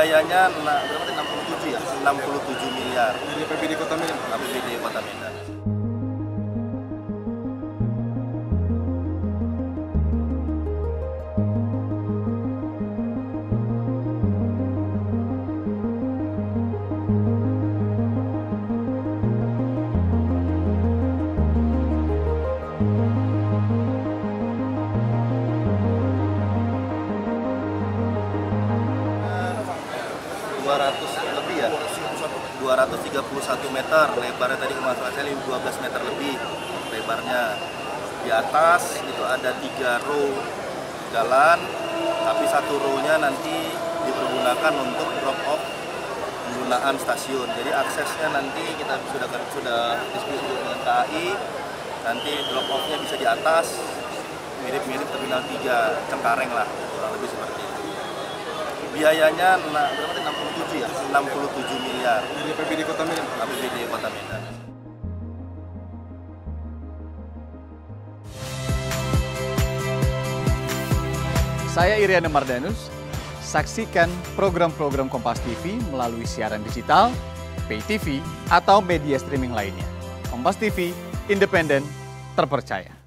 Biayanya na- berapa tadi? 67 ya? 67 miliar Dari APBD Kota Medan. APBD Kota Medan. Dua ratus lebih ya? 231 meter. Lebarnya tadi kemarin saya 12 meter lebih. Lebarnya di atas itu ada tiga row jalan tapi satu row-nya nanti dipergunakan untuk drop off penggunaan stasiun. Jadi aksesnya nanti kita sudah sudah diskusi dengan KAI nanti drop off-nya bisa di atas mirip-mirip terminal 3 Cengkareng lah kurang lebih seperti biayanya na- berapa tadi? 67 ya 67 miliar Dari APBD Kota Medan. APBD Kota Medan Saya Iriana Mardanus. Saksikan program-program Kompas TV melalui siaran digital, pay TV, atau media streaming lainnya. Kompas TV, independen, terpercaya.